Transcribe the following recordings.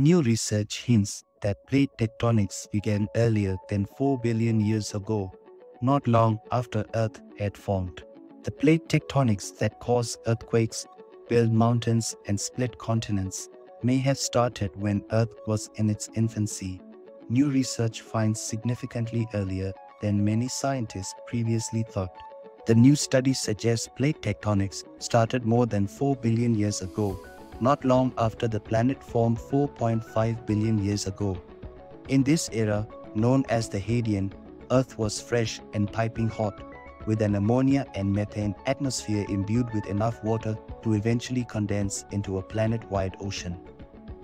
New research hints that plate tectonics began earlier than 4 billion years ago, not long after Earth had formed. The plate tectonics that cause earthquakes, build mountains, and split continents may have started when Earth was in its infancy. New research finds significantly earlier than many scientists previously thought. The new study suggests plate tectonics started more than 4 billion years ago, not long after the planet formed 4.5 billion years ago. In this era, known as the Hadean, Earth was fresh and piping hot, with an ammonia and methane atmosphere imbued with enough water to eventually condense into a planet-wide ocean.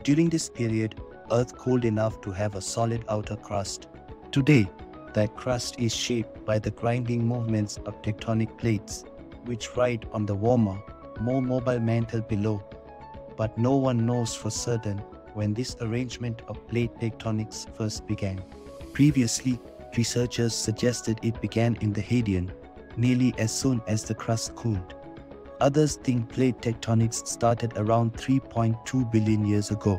During this period, Earth cooled enough to have a solid outer crust. Today, that crust is shaped by the grinding movements of tectonic plates, which ride on the warmer, more mobile mantle below. But no one knows for certain when this arrangement of plate tectonics first began. Previously, researchers suggested it began in the Hadean, nearly as soon as the crust cooled. Others think plate tectonics started around 3.2 billion years ago,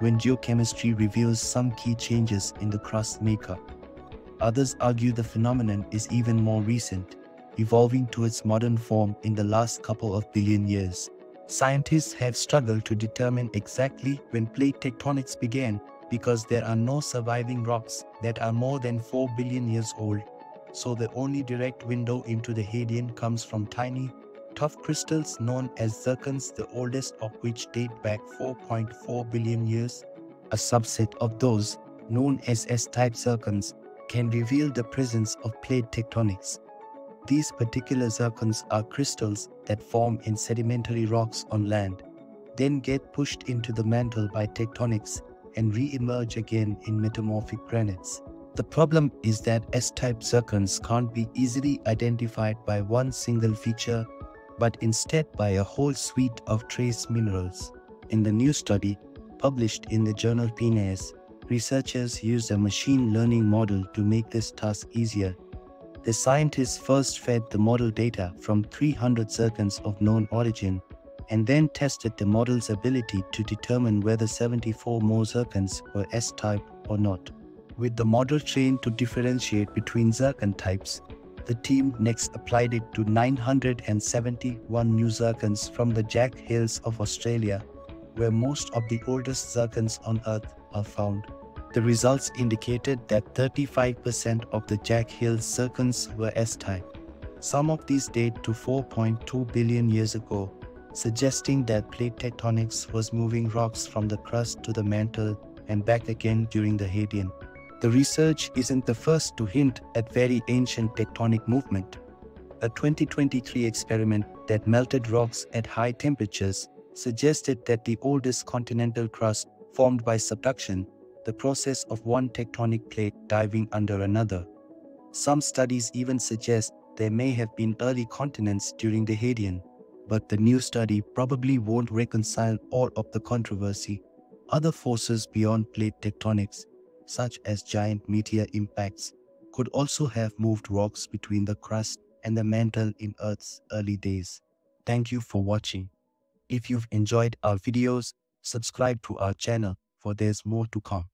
when geochemistry reveals some key changes in the crust makeup. Others argue the phenomenon is even more recent, evolving to its modern form in the last couple of billion years. Scientists have struggled to determine exactly when plate tectonics began because there are no surviving rocks that are more than 4 billion years old, so the only direct window into the Hadean comes from tiny, tough crystals known as zircons, the oldest of which date back 4.4 billion years. A subset of those, known as S-type zircons, can reveal the presence of plate tectonics. These particular zircons are crystals that form in sedimentary rocks on land, then get pushed into the mantle by tectonics and re-emerge again in metamorphic granites. The problem is that S-type zircons can't be easily identified by one single feature, but instead by a whole suite of trace minerals. In the new study, published in the journal PNAS, researchers used a machine learning model to make this task easier. The scientists first fed the model data from 300 zircons of known origin and then tested the model's ability to determine whether 74 more zircons were S-type or not. With the model trained to differentiate between zircon types, the team next applied it to 971 new zircons from the Jack Hills of Australia, where most of the oldest zircons on Earth are found. The results indicated that 35% of the Jack Hills zircons were S-type. Some of these date to 4.2 billion years ago, suggesting that plate tectonics was moving rocks from the crust to the mantle and back again during the Hadean. The research isn't the first to hint at very ancient tectonic movement. A 2023 experiment that melted rocks at high temperatures suggested that the oldest continental crust formed by subduction, the process of one tectonic plate diving under another. Some studies even suggest there may have been early continents during the Hadean, but the new study probably won't reconcile all of the controversy. Other forces beyond plate tectonics, such as giant meteor impacts, could also have moved rocks between the crust and the mantle in Earth's early days. Thank you for watching. If you've enjoyed our videos, subscribe to our channel for there's more to come.